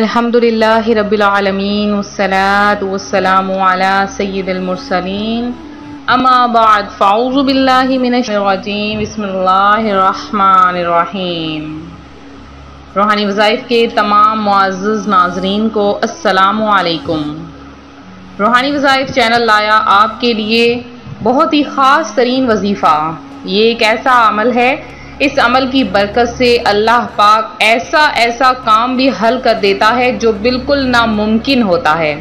الحمد للہ رب العالمین والصلاة والسلام على سید المرسلین اما بعد فاعوذ باللہ من الشیطان الرجیم بسم اللہ الرحمن الرحیم روحانی وظائف کے تمام معزز ناظرین کو السلام علیکم روحانی وظائف چینل لایا آپ کے لیے بہت ہی خاص ترین وظیفہ یہ ایک ایسا عمل ہے اس عمل کی برکت سے اللہ پاک ایسا ایسا کام بھی حل کر دیتا ہے جو بالکل ناممکن ہوتا ہے۔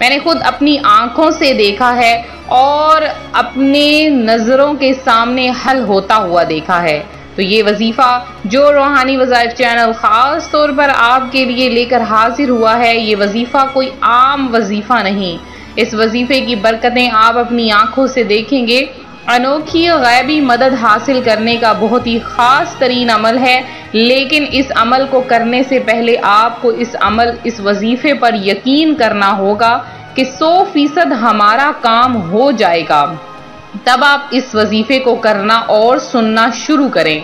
میں نے خود اپنی آنکھوں سے دیکھا ہے اور اپنے نظروں کے سامنے حل ہوتا ہوا دیکھا ہے۔ تو یہ وظیفہ جو روحانی وظائف چینل خاص طور پر آپ کے لیے لے کر حاضر ہوا ہے، یہ وظیفہ کوئی عام وظیفہ نہیں۔ اس وظیفے کی برکتیں آپ اپنی آنکھوں سے دیکھیں گے۔ انوکھی غیبی مدد حاصل کرنے کا بہت ہی خاص ترین عمل ہے، لیکن اس عمل کو کرنے سے پہلے آپ کو اس عمل، اس وظیفے پر یقین کرنا ہوگا کہ سو فیصد ہمارا کام ہو جائے گا۔ تب آپ اس وظیفے کو کرنا اور سننا شروع کریں۔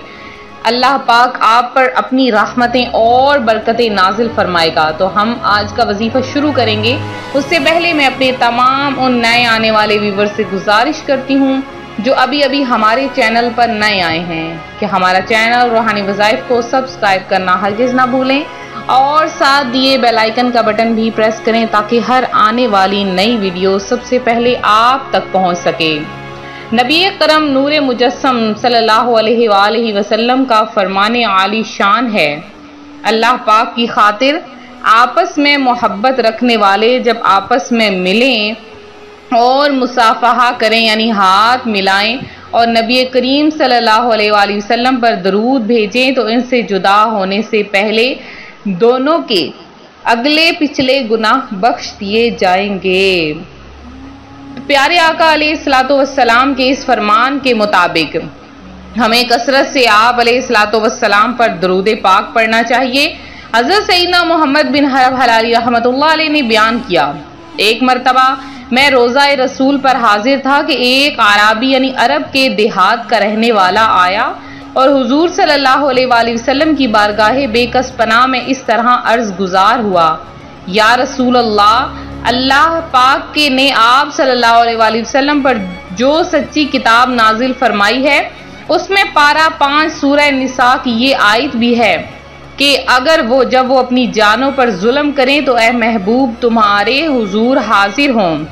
اللہ پاک آپ پر اپنی رحمتیں اور برکتیں نازل فرمائے گا۔ تو ہم آج کا وظیفہ شروع کریں گے۔ اس سے پہلے میں اپنے تمام ان نئے آنے والے ویور سے گزارش کرتی ہوں۔ جو ابھی ابھی ہمارے چینل پر نئے آئے ہیں، کہ ہمارا چینل روحانی وظائف کو سبسکرائب کرنا ہرگز نہ بھولیں، اور ساتھ دیے بیل آئیکن کا بٹن بھی پریس کریں تاکہ ہر آنے والی نئی ویڈیو سب سے پہلے آپ تک پہنچ سکے۔ نبی کرم نور مجسم صلی اللہ علیہ وآلہ وسلم کا فرمان عالی شان ہے۔ اللہ پاک کی خاطر آپس میں محبت رکھنے والے جب آپس میں ملیں اور مصافحہ کریں یعنی ہاتھ ملائیں اور نبی کریم صلی اللہ علیہ وآلہ وسلم پر درود بھیجیں، تو ان سے جدا ہونے سے پہلے دونوں کے اگلے پچھلے گناہ بخش دیے جائیں گے۔ پیارے آقا علیہ السلاۃ والسلام کے اس فرمان کے مطابق، ہمیں کثرت سے آپ علیہ السلاۃ والسلام پر درود پاک پڑھنا چاہیے۔ حضرت سیدنا محمد بن حرب حلالی رحمۃ اللہ علیہ نے بیان کیا، ایک مرتبہ میں روزہ رسول پر حاضر تھا کہ ایک عرابی یعنی عرب کے دیہات کا رہنے والا آیا اور حضور صلی اللہ علیہ وآلہ وسلم کی بارگاہ بے کس پناہ میں اس طرح عرض گزار ہوا۔ یا رسول اللہ اللہ پاک کے نے آپ صلی اللہ علیہ وآلہ وسلم پر جو سچی کتاب نازل فرمائی ہے، اس میں پارا پانچ سورہ نساء کی یہ آیت بھی ہے کہ اگر وہ جب وہ اپنی جانوں پر ظلم کریں تو اے محبوب، تمہارے حضور حاضر ہوں۔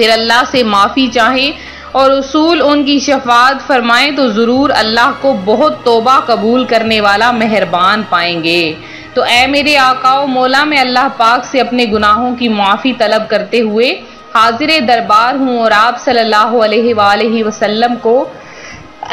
پھر اللہ سے معافی چاہیں اور اصول ان کی شفاعت فرمائیں تو ضرور اللہ کو بہت توبہ قبول کرنے والا مہربان پائیں گے۔ تو اے میرے آقا و مولا میں اللہ پاک سے اپنے گناہوں کی معافی طلب کرتے ہوئے حاضر دربار ہوں اور آپ صلی اللہ علیہ وآلہ وسلم کو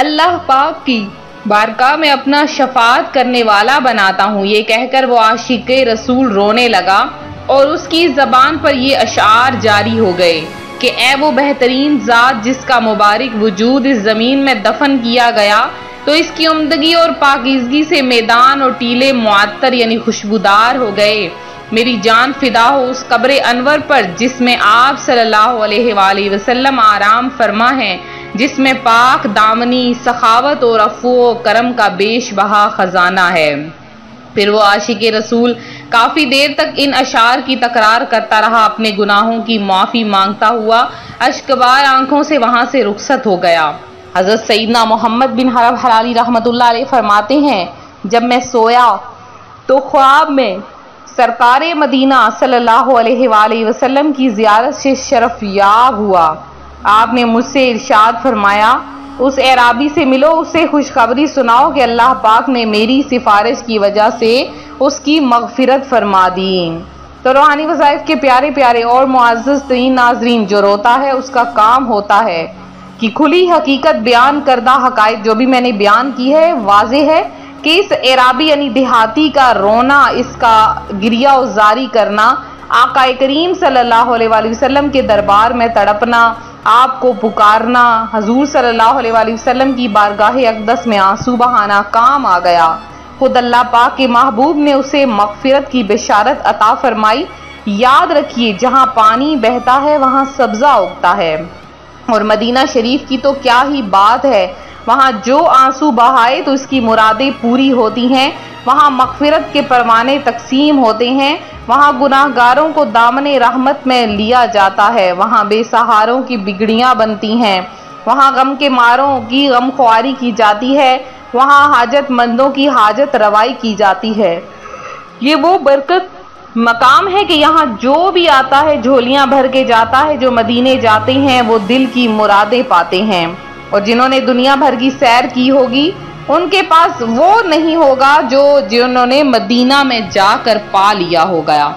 اللہ پاک کی بارکاہ میں اپنا شفاعت کرنے والا بناتا ہوں۔ یہ کہہ کر وہ عاشق رسول رونے لگا اور اس کی زبان پر یہ اشعار جاری ہو گئے۔ کہ اے وہ بہترین ذات جس کا مبارک وجود اس زمین میں دفن کیا گیا، تو اس کی عمدگی اور پاکیزگی سے میدان اور ٹیلے معطر یعنی خوشبودار ہو گئے۔ میری جان فدا ہو اس قبر انور پر جس میں آپ صلی اللہ علیہ وآلہ وسلم آرام فرما ہے جس میں پاک دامنی، سخاوت اور افو و کرم کا بیش بہا خزانہ ہے۔ پھر وہ عاشق رسول کافی دیر تک ان اشعار کی تکرار کرتا رہا، اپنے گناہوں کی معافی مانگتا ہوا اشکبار آنکھوں سے وہاں سے رخصت ہو گیا۔ حضرت سیدنا محمد بن حرب حلالی رحمت اللہ علیہ فرماتے ہیں، جب میں سویا تو خواب میں سرکار مدینہ صلی اللہ علیہ وآلہ وسلم کی زیارت سے شرف یاب ہوا۔ آپ نے مجھ سے ارشاد فرمایا اس اعرابی سے ملو اسے خوشخبری سناؤ کہ اللہ پاک نے میری سفارش کی وجہ سے اس کی مغفرت فرما دی۔ تو روحانی وظائف کے پیارے پیارے اور معزز ترین ناظرین، جو روتا ہے، اس کا کام ہوتا ہے کہ کھلی حقیقت بیان کردہ حقائق جو بھی میں نے بیان کی ہے، واضح ہے کہ اس اعرابی یعنی دیہاتی کا رونا، اس کا گریا و زاری کرنا، آقا کریم صلی اللہ علیہ وآلہ وسلم کے دربار میں تڑپنا آپ کو پکارنا حضور صلی اللہ علیہ وآلہ وسلم کی بارگاہ اقدس میں آنسو بہانا کام آ گیا۔ خود اللہ پاک کے محبوب نے اسے مغفرت کی بشارت عطا فرمائی۔ یاد رکھیے، جہاں پانی بہتا ہے، وہاں سبزہ اگتا ہے۔ اور مدینہ شریف کی تو کیا ہی بات ہے۔ وہاں جو آنسو بہائے تو اس کی مرادیں پوری ہوتی ہیں۔ وہاں مغفرت کے پروانے تقسیم ہوتے ہیں۔ وہاں گناہ گاروں کو دامن رحمت میں لیا جاتا ہے۔ وہاں بے سہاروں کی بگڑیاں بنتی ہیں۔ وہاں غم کے ماروں کی غم خواری کی جاتی ہے۔ وہاں حاجت مندوں کی حاجت روائی کی جاتی ہے۔ یہ وہ برکت مقام ہے کہ یہاں جو بھی آتا ہے، جھولیاں بھر کے جاتا ہے۔ جو مدینے جاتے ہیں، وہ دل کی مرادیں پاتے ہیں۔ اور جنہوں نے دنیا بھر کی سیر کی ہوگی ان کے پاس وہ نہیں ہوگا جو جنہوں نے مدینہ میں جا کر پا لیا ہو گیا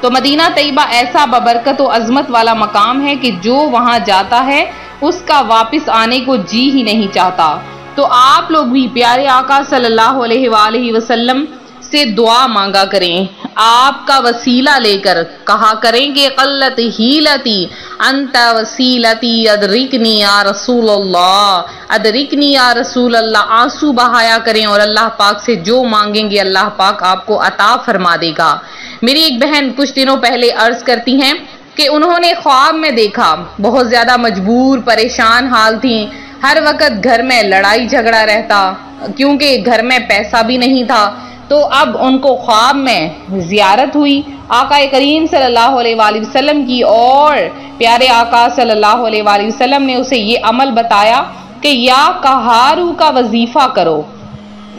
تو مدینہ طیبہ ایسا ببرکت و عظمت والا مقام ہے کہ جو وہاں جاتا ہے، اس کا واپس آنے کو جی ہی نہیں چاہتا۔ تو آپ لوگ بھی پیارے آقا صلی اللہ علیہ وآلہ وسلم سے دعا مانگا کریں۔ آپ کا وسیلہ لے کر کہا کریں کہ قلت ہیلتی، انت وسیلتی، ادرکنی یا رسول اللہ، ادرکنی یا رسول اللہ، آنسو بہایا کریں اور اللہ پاک سے جو مانگیں گے، اللہ پاک آپ کو عطا فرما دے گا۔ میری ایک بہن کچھ دنوں پہلے عرض کرتی ہیں کہ انہوں نے خواب میں دیکھا، بہت زیادہ مجبور، پریشان حال تھیں ہر وقت گھر میں لڑائی جھگڑا رہتا، کیونکہ گھر میں پیسہ بھی نہیں تھا۔ تو اب ان کو خواب میں زیارت ہوئی۔ آقا کریم صلی اللہ علیہ وآلہ وسلم کی اور پیارے آقا صلی اللہ علیہ وآلہ وسلم نے اسے یہ عمل بتایا کہ یا کہارو کا وظیفہ کرو۔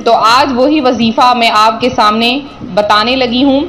تو آج وہی وظیفہ میں آپ کے سامنے بتانے لگی ہوں۔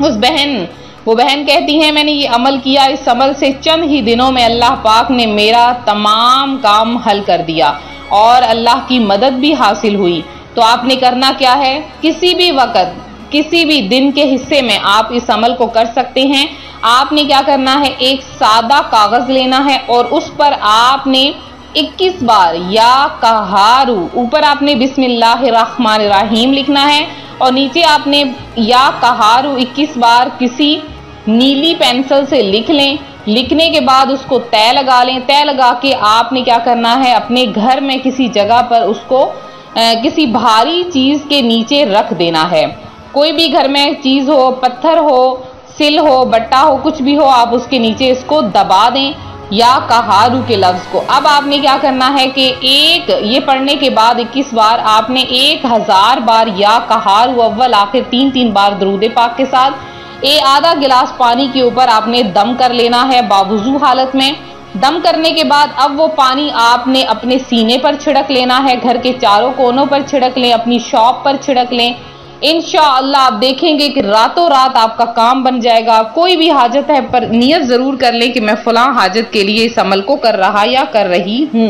اس بہن، وہ بہن کہتی ہیں، میں نے یہ عمل کیا، اس عمل سے چند ہی دنوں میں اللہ پاک نے میرا تمام کام حل کر دیا اور اللہ کی مدد بھی حاصل ہوئی۔ تو آپ نے کرنا کیا ہے؟ کسی بھی وقت، کسی بھی دن کے حصے میں آپ اس عمل کو کر سکتے ہیں۔ آپ نے کیا کرنا ہے؟ ایک سادہ کاغذ لینا ہے اور اس پر آپ نے اکیس بار یا کہارو اوپر آپ نے بسم اللہ الرحمن الرحیم لکھنا ہے اور نیچے آپ نے یا کہارو اکیس بار کسی نیلی پینسل سے لکھ لیں۔ لکھنے کے بعد اس کو طے لگا لیں۔ طے لگا کے آپ نے کیا کرنا ہے؟ اپنے گھر میں کسی جگہ پر اس کو کسی بھاری چیز کے نیچے رکھ دینا ہے۔ کوئی بھی گھر میں چیز ہو، پتھر ہو، سل ہو، بٹا ہو، کچھ بھی ہو، آپ اس کے نیچے اس کو دبا دیں یا کہارو کے لفظ کو۔ اب آپ نے کیا کرنا ہے کہ ایک، یہ پڑھنے کے بعد اکیس بار آپ نے ایک ہزار بار یا کہارو اول، آخر تین تین بار درود پاک کے ساتھ۔ اے، آدھا گلاس پانی کے اوپر آپ نے دم کر لینا ہے باوضو حالت میں۔ دم کرنے کے بعد اب وہ پانی آپ نے اپنے سینے پر چھڑک لینا ہے، گھر کے چاروں کونوں پر چھڑک لیں، اپنی شاپ پر چھڑک لیں۔ انشاءاللہ آپ دیکھیں گے کہ راتوں رات آپ کا کام بن جائے گا۔ کوئی بھی حاجت ہے پر نیت ضرور کر لیں کہ میں فلاں حاجت کے لیے اس عمل کو کر رہا یا کر رہی ہوں۔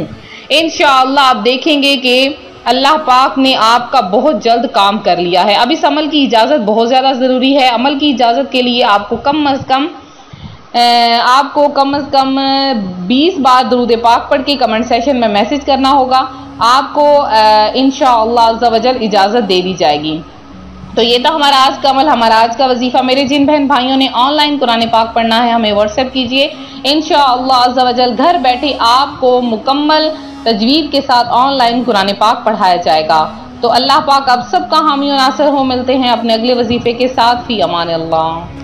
انشاءاللہ آپ دیکھیں گے کہ اللہ پاک نے آپ کا بہت جلد کام کر لیا ہے۔ اب اس عمل کی اجازت بہت زیادہ ضروری ہے۔ عمل کی اجازت کے لیے آپ کو کم از کم آپ کو کم از کم بیس بار درود پاک پڑھ کے کمنٹ سیشن میں میسج کرنا ہوگا۔ آپ کو انشاءاللہ عز و جل اجازت دے دی جائے گی۔ تو یہ تھا ہمارا آج کا عمل، ہمارا آج کا وظیفہ۔ میرے جن بہن بھائیوں نے آن لائن قرآن پاک پڑھنا ہے، ہمیں واٹس ایپ کیجیے انشاءاللہ عز و جل گھر بیٹھے آپ کو مکمل تجوید کے ساتھ آن لائن قرآن پاک پڑھایا جائے گا۔ تو اللہ پاک اب سب کا حامی و ناصر ہو۔ ملتے ہیں اپنے اگلے وظیفے کے ساتھ۔ فی امان اللہ۔